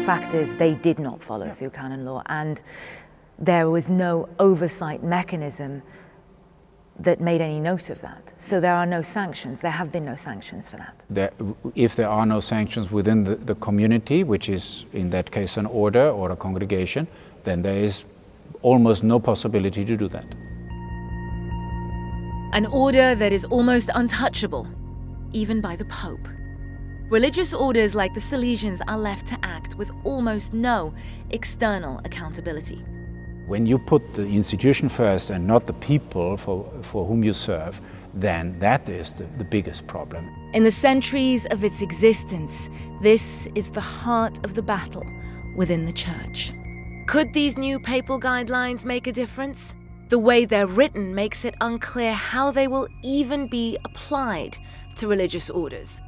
the fact is they did not follow yeah. through canon law and there was no oversight mechanism that made any note of that. So there are no sanctions. There have been no sanctions for that. There, if there are no sanctions within the, the community, which is in that case an order or a congregation, then there is almost no possibility to do that. An order that is almost untouchable, even by the Pope. Religious orders like the Salesians are left to act with almost no external accountability. When you put the institution first and not the people for, for whom you serve, then that is the, the biggest problem. In the centuries of its existence, this is the heart of the battle within the Church. Could these new papal guidelines make a difference? The way they're written makes it unclear how they will even be applied to religious orders.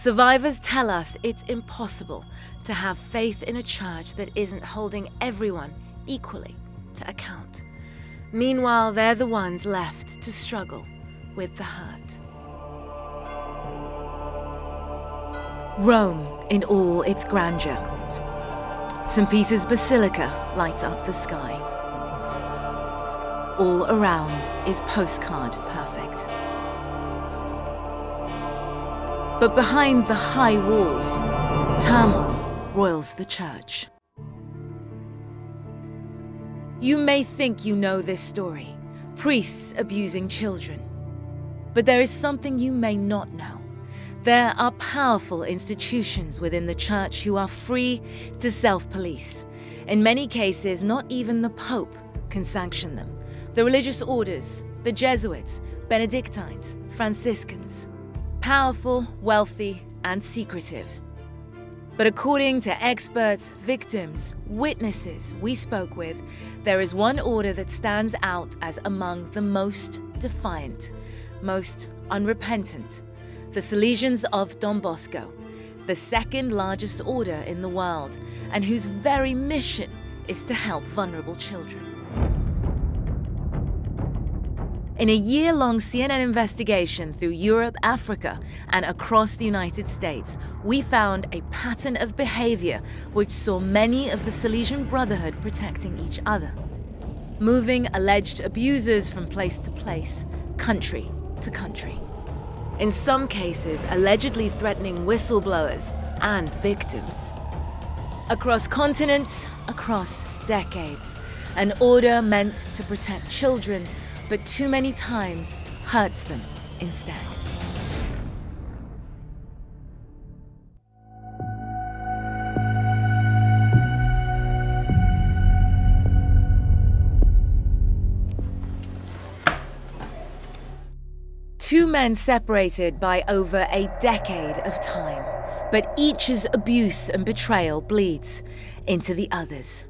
Survivors tell us it's impossible to have faith in a church that isn't holding everyone equally to account. Meanwhile, they're the ones left to struggle with the hurt. Rome in all its grandeur. St. Peter's Basilica lights up the sky. All around is postcard perfect. But behind the high walls, turmoil roils the church. You may think you know this story priests abusing children. But there is something you may not know. There are powerful institutions within the church who are free to self police. In many cases, not even the Pope can sanction them. The religious orders, the Jesuits, Benedictines, Franciscans powerful, wealthy, and secretive. But according to experts, victims, witnesses we spoke with, there is one order that stands out as among the most defiant, most unrepentant the Salesians of Don Bosco, the second largest order in the world, and whose very mission is to help vulnerable children. In a year long CNN investigation through Europe, Africa, and across the United States, we found a pattern of behavior which saw many of the Salesian Brotherhood protecting each other, moving alleged abusers from place to place, country to country. In some cases, allegedly threatening whistleblowers and victims. Across continents, across decades, an order meant to protect children but too many times hurts them instead. Two men separated by over a decade of time, but each's abuse and betrayal bleeds into the others.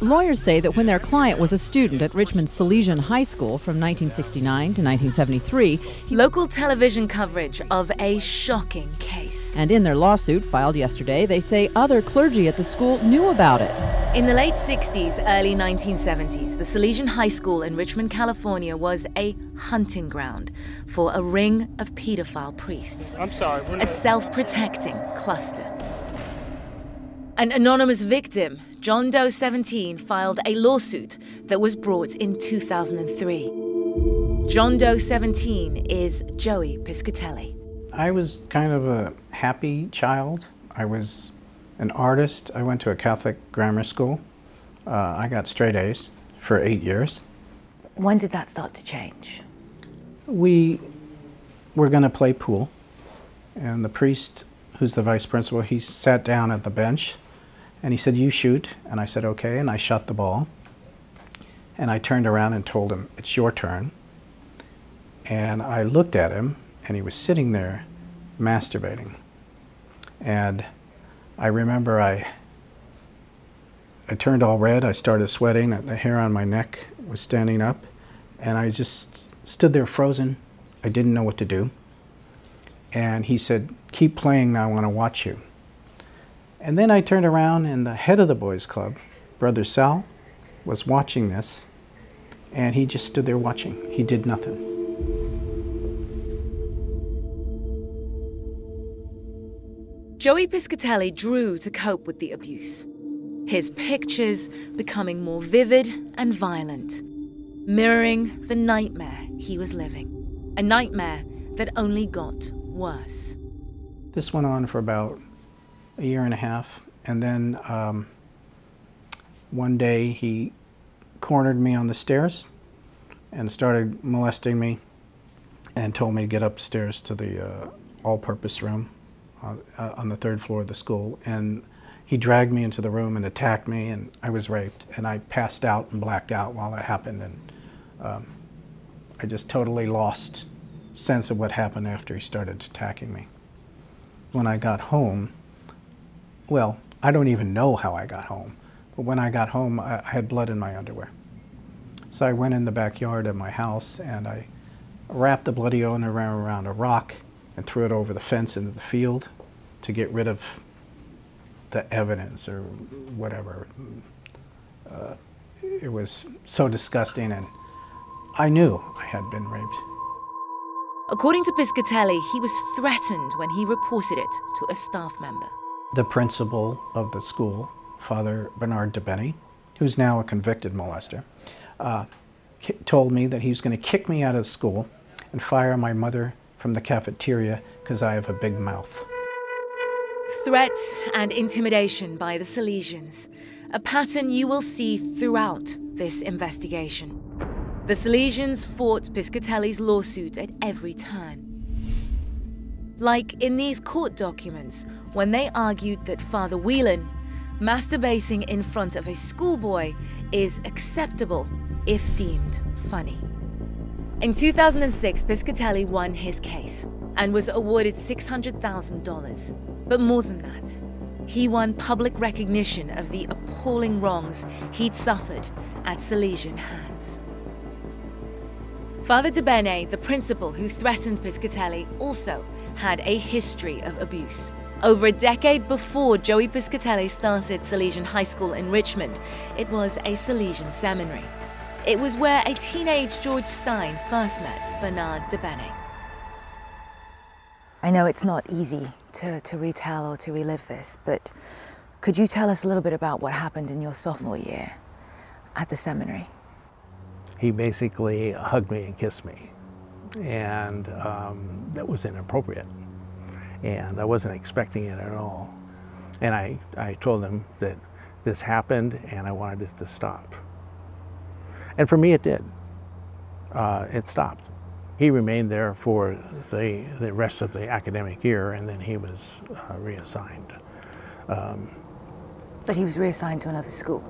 Lawyers say that when their client was a student at Richmond Salesian High School from 1969 to 1973, local television coverage of a shocking case. And in their lawsuit filed yesterday, they say other clergy at the school knew about it. In the late 60s, early 1970s, the Salesian High School in Richmond, California was a hunting ground for a ring of pedophile priests. I'm sorry. A self protecting cluster. An anonymous victim, John Doe 17, filed a lawsuit that was brought in 2003. John Doe 17 is Joey Piscitelli. I was kind of a happy child. I was an artist. I went to a Catholic grammar school. Uh, I got straight A's for eight years. When did that start to change? We were going to play pool, and the priest, who's the vice principal, he sat down at the bench and he said, You shoot. And I said, Okay. And I shot the ball. And I turned around and told him, It's your turn. And I looked at him, and he was sitting there masturbating. And I remember I, I turned all red. I started sweating. The hair on my neck was standing up. And I just stood there frozen. I didn't know what to do. And he said, Keep playing, now I want to watch you. And then I turned around and the head of the boys club, Brother Sal, was watching this and he just stood there watching. He did nothing. Joey Piscitelli drew to cope with the abuse, his pictures becoming more vivid and violent, mirroring the nightmare he was living. A nightmare that only got worse. This went on for about a year and a half, and then um, one day he cornered me on the stairs and started molesting me and told me to get upstairs to the uh, all-purpose room uh, uh, on the third floor of the school. And he dragged me into the room and attacked me, and I was raped. And I passed out and blacked out while that happened, and um, I just totally lost sense of what happened after he started attacking me. When I got home, well, I don't even know how I got home, but when I got home, I, I had blood in my underwear. So I went in the backyard of my house and I wrapped the bloody underwear around a rock and threw it over the fence into the field to get rid of the evidence or whatever. Uh, it was so disgusting, and I knew I had been raped. According to Piscitelli, he was threatened when he reported it to a staff member. The principal of the school, Father Bernard DeBenny, who's now a convicted molester, uh, told me that he was going to kick me out of school and fire my mother from the cafeteria because I have a big mouth. Threats and intimidation by the Salesians, a pattern you will see throughout this investigation. The Salesians fought Piscitelli's lawsuit at every turn. Like in these court documents, when they argued that Father Whelan masturbating in front of a schoolboy is acceptable if deemed funny. In 2006, Piscitelli won his case and was awarded $600,000. But more than that, he won public recognition of the appalling wrongs he'd suffered at Salesian hands. Father DeBene, the principal who threatened Piscitelli, also had a history of abuse. Over a decade before Joey Piscitelli started Salesian High School in Richmond, it was a Salesian seminary. It was where a teenage George Stein first met Bernard DeBene. I know it's not easy to, to retell or to relive this, but could you tell us a little bit about what happened in your sophomore year at the seminary? He basically hugged me and kissed me, and um, that was inappropriate. And I wasn't expecting it at all. And I, I told him that this happened and I wanted it to stop. And for me, it did. Uh, it stopped. He remained there for the, the rest of the academic year, and then he was uh, reassigned. Um, but he was reassigned to another school?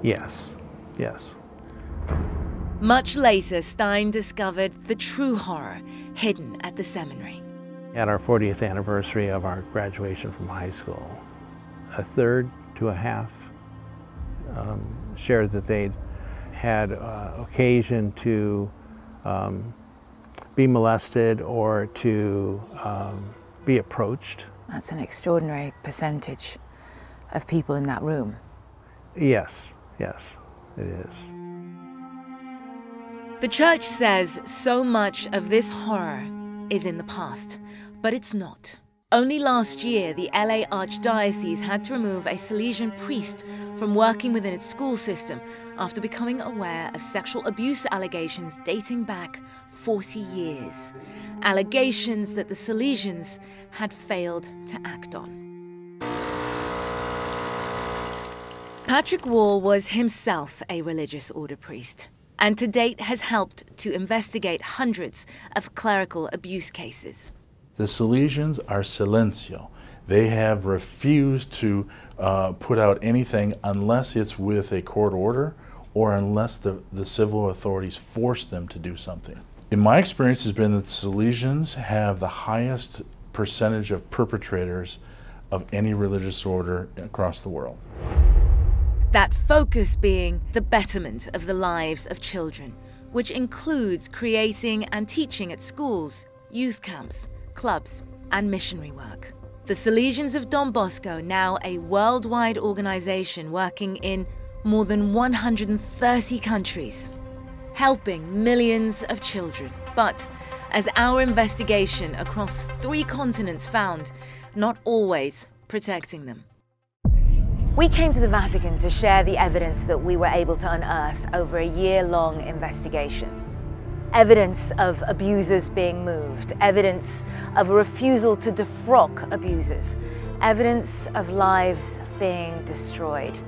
Yes, yes. Much later, Stein discovered the true horror hidden at the seminary. At our 40th anniversary of our graduation from high school, a third to a half um, shared that they'd had uh, occasion to um, be molested or to um, be approached. That's an extraordinary percentage of people in that room. Yes, yes, it is. The church says so much of this horror is in the past, but it's not. Only last year, the LA Archdiocese had to remove a Salesian priest from working within its school system after becoming aware of sexual abuse allegations dating back 40 years. Allegations that the Salesians had failed to act on. Patrick Wall was himself a religious order priest and to date has helped to investigate hundreds of clerical abuse cases. The Salesians are silencio. They have refused to uh, put out anything unless it's with a court order or unless the, the civil authorities force them to do something. In my experience has been that the Salesians have the highest percentage of perpetrators of any religious order across the world. That focus being the betterment of the lives of children, which includes creating and teaching at schools, youth camps, clubs, and missionary work. The Salesians of Don Bosco, now a worldwide organization working in more than 130 countries, helping millions of children. But as our investigation across three continents found, not always protecting them. We came to the Vatican to share the evidence that we were able to unearth over a year long investigation. Evidence of abusers being moved, evidence of a refusal to defrock abusers, evidence of lives being destroyed.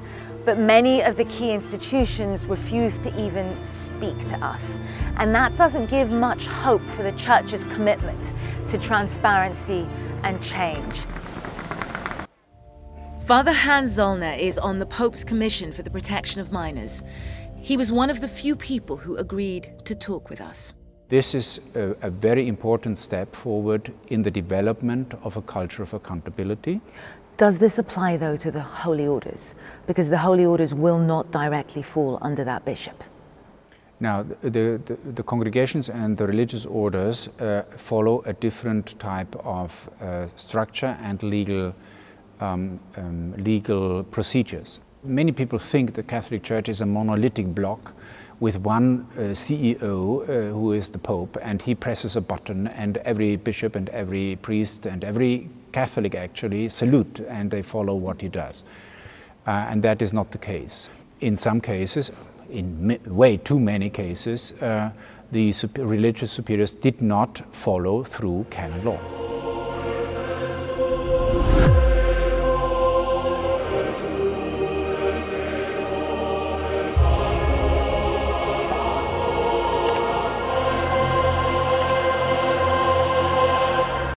But many of the key institutions refuse to even speak to us. And that doesn't give much hope for the Church's commitment to transparency and change. Father Hans Zollner is on the Pope's Commission for the Protection of Minors. He was one of the few people who agreed to talk with us. This is a, a, very important step forward in the development of a culture of accountability. Does this apply, though, to the holy orders? Because the holy orders will not directly fall under that bishop. Now, the, the, the congregations and the religious orders uh, follow a different type of uh, structure and legal um, um, legal procedures. Many people think the Catholic Church is a monolithic block with one uh, CEO uh, who is the Pope, and he presses a button, and every bishop and every priest and every Catholic actually salute and they follow what he does. Uh, and that is not the case. In some cases, in way too many cases, uh, the super religious superiors did not follow through canon law.